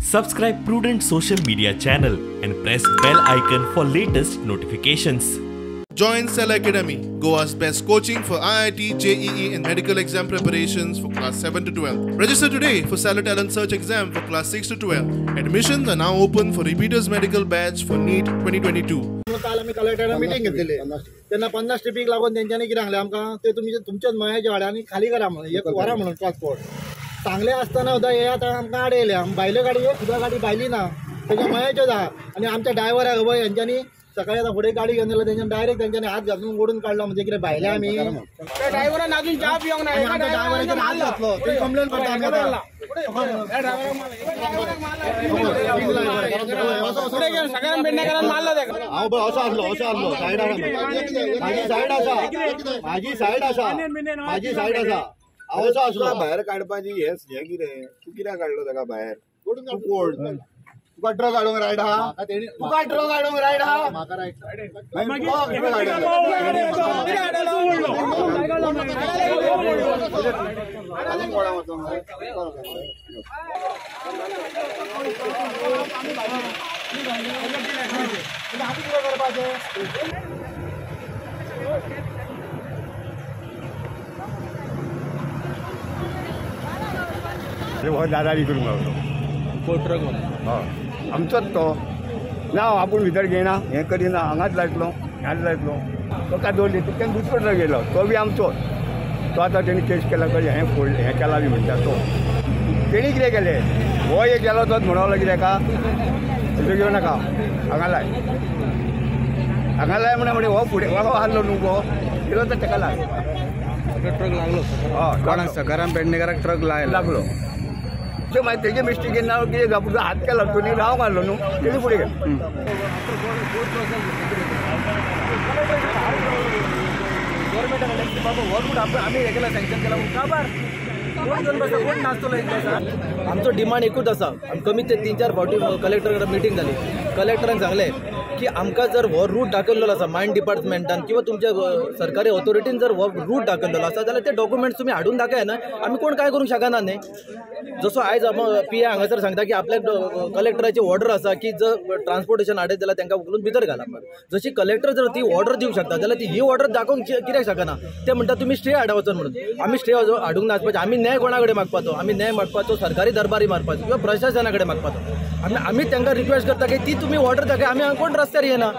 Subscribe Prudent social media channel and press bell icon for latest notifications. Join Cell Academy, Goa's best coaching for IIT, JEE, and medical exam preparations for class 7 to 12. Register today for Cell Talent Search exam for class 6 to 12. Admissions are now open for repeaters medical batch for NEET 2022. काल आम्ही कलेक्टरांना meeting घेतलेली त्यांना पन्नास ट्रिपीक लागून त्यांच्यानी कितें सांगलें आमकां ते तुमचे तुमच्याच मयाच्या वाड्यांनी खाली करा म्हणून एक वरा म्हणून ट्रान्सपोर्ट चांगले असताना सुद्धा हे आता आमकां आडयले भायल्यो गाडी एक गाडी भायली ना. त्याच्या मयाच्योच आहा आणि आमच्या ड्रायव्हराक हवं यांच्यानी सकाळी आता फुडें गाडी घेऊन गेलो त्यांच्यानी डायरेक्ट त्यांच्यानी हात घालून ओढून काढला म्हणजे कितें भायले आमी ड्रायव्हरांना अजून चहा पिवंक नाही. आमच्या ड्रायव्हराचेर हात घातलो. ते कंप्लेन करता आमी हांव असो आसलो असो आसलो सायडार म्हाजी सायड आसा म्हाजी सायड आसा म्हाजी सायड आसा आसलो भायर काडपाची हे हे कितें तूं कित्याक काडलो ताका भायर कोण तुका ट्रक हाडूंक रायड तुका ट्रक हाडूंक रायड म्हाका कोणा वचोंक जाय हो दादारी करून गावलो हय आमचोच तो ना आपूण भितर घेयना हें करिना हांगाच लायतलो ह्याच लायतलो तो काय दवरली दुसरो गेलो तो बी आमचोच तो आतां तेणी केस केला कळ्ळें हें फोड हें केला बी म्हणटा तो तेणी कितें केलें हो एक गेलो तोच म्हणवलो कितें का तुजो घेवं नाका हांगा लाय हांगा लाय म्हणून म्हणजे हो फुडें हो हारलो न्हू गो गेलो तर ताका लाय ट्रक लागलो हय कोणाक सकाराम पेडणेकराक ट्रक लायला लागलो ते मागीर तेजे मिस्टेकीन ना कितें घापून हात केला तुनी राव मारलो न्हू तेणी फुडें गेलो? आमचो डिमांड एकूच आसा आमी कमीत ते तीन चार फावटी कलेक्टर मिटींग जाली कलेक्टरान सांगलें की आमकां जर हो रूट दाखयल्लो आसा मायन डिपार्टमेंटान किंवा तुमच्या सरकारी ऑथॉरिटीन जर हो रूट दाखयल्लो आसा जाल्यार ते डॉक्युमेंट्स तुमी हाडून दाखय ना. आमी कोण काय करूंक शकना न्ही जसो आयज पी ए हांगासर सांगता की आपल्या कलेक्टराची ऑर्डर आसा की जर ट्रान्सपोर्टेशन हाडत जाल्यार तांकां उखलून भितर घाला जशी कलेक्टर जर ती ऑर्डर दिवंक शकता जाल्यार ती ही ऑर्डर दाखोवंक कित्याक शकना? ते म्हणटा तुमी स्टे हाडा वचून म्हणून आमी स्टे हाडूंक नाचपाचे आमी न्याय कोणा कडेन मागपाचो? आमी न्याय मागपाचो सरकारी दरबारी मारपाचो किंवा प्रशासना कडेन मागपाचो. आमी आमी तांकां रिक्वेस्ट करता की ती तुमी ऑर्डर दाखय आमी कोण रस्त्यार येना